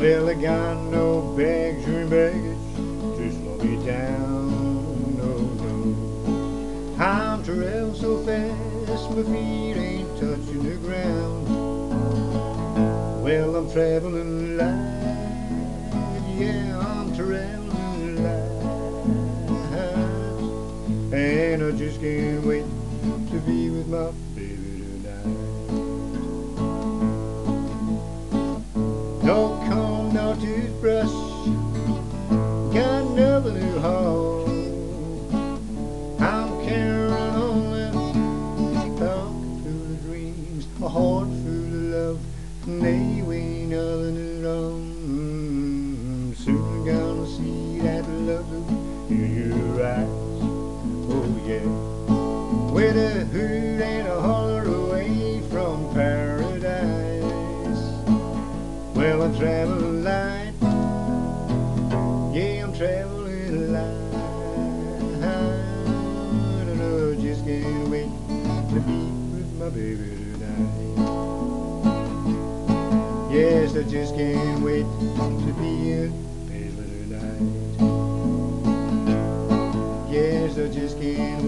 Well, I got no bags or baggage to slow me down, no, no. I'm traveling so fast, my feet ain't touching the ground. Well, I'm traveling light, yeah, I'm traveling light. And I just can't wait to be with my baby and they weigh nothing at all. Soon gonna see that look in your eyes, oh yeah. With a hoot and a holler away from paradise. Well, I'm traveling light. Yeah, I'm traveling light. Just can't wait to be with my baby tonight. Yes, I just can't wait to be Paisley tonight. Yes, I just can't